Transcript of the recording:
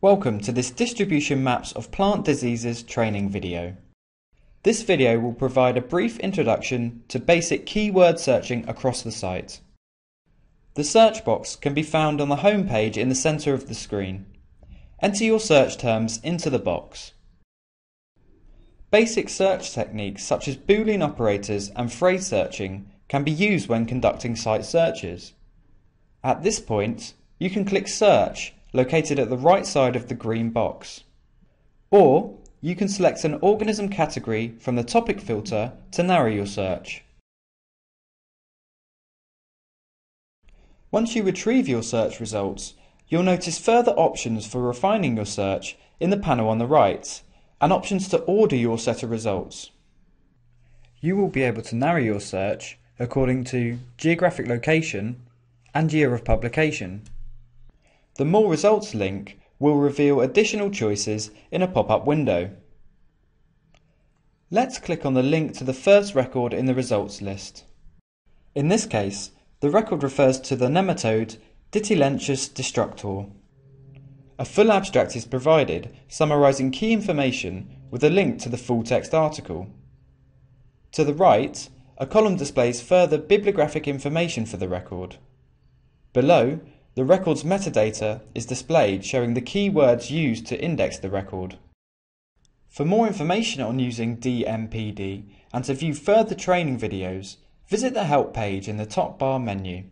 Welcome to this Distribution Maps of Plant Diseases training video. This video will provide a brief introduction to basic keyword searching across the site. The search box can be found on the home page in the centre of the screen. Enter your search terms into the box. Basic search techniques such as Boolean operators and phrase searching can be used when conducting site searches. At this point, you can click Search located at the right side of the green box. Or you can select an organism category from the topic filter to narrow your search. Once you retrieve your search results, you'll notice further options for refining your search in the panel on the right and options to order your set of results. You will be able to narrow your search according to geographic location and year of publication. The More Results link will reveal additional choices in a pop-up window. Let's click on the link to the first record in the results list. In this case, the record refers to the nematode Ditylenchus destructor. A full abstract is provided summarising key information with a link to the full text article. To the right, a column displays further bibliographic information for the record. Below, the record's metadata is displayed showing the keywords used to index the record. For more information on using DMPD and to view further training videos, visit the help page in the top bar menu.